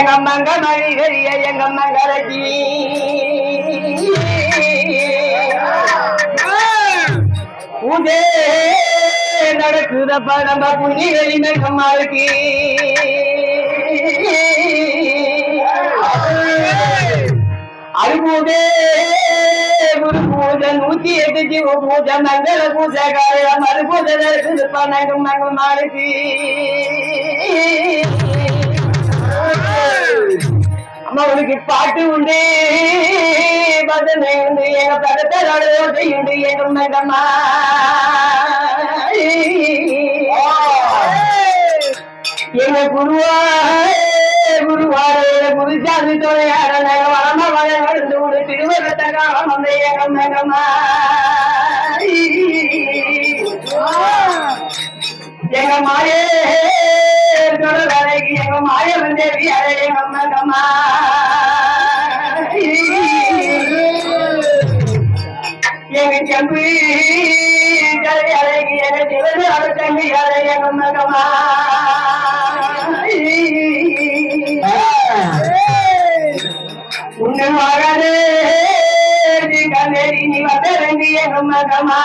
எங்க மங்க மழிகரிய எங்க மங்கரஜி உதே நடக்குதப்பா நம்ம புண்ணியலிமே அம்மாவுக்கு அருபூஜை குரு பூஜை நூத்தி எட்டு ஜீவ பூஜை மங்கள பூஜை காலையில மறு பூஜை நடக்குதுப்பா நாங்க மங்க மாறுக்கு அம்மா பாட்டு உண்டு. பதனை உண்டு எங்க பக்கத்தோட உண்டு எங்க மகமா எங்க குருவா குருவார குருசாமி துணையார நாங்க வளமா வள வளர்ந்து ஒரு திருவகத்த காலம் வந்த எங்க மகமா எங்க மாயே தொடர் அழகி மாய தேவி அழகே எங்க எங்க செம்பு கலை அழகி எங்க சிவனு அழகி அழை எங்க மகம்மா உன்னு மகனே நீ கண்ணேரி நீ வந்தரங்கி எங்க மகமா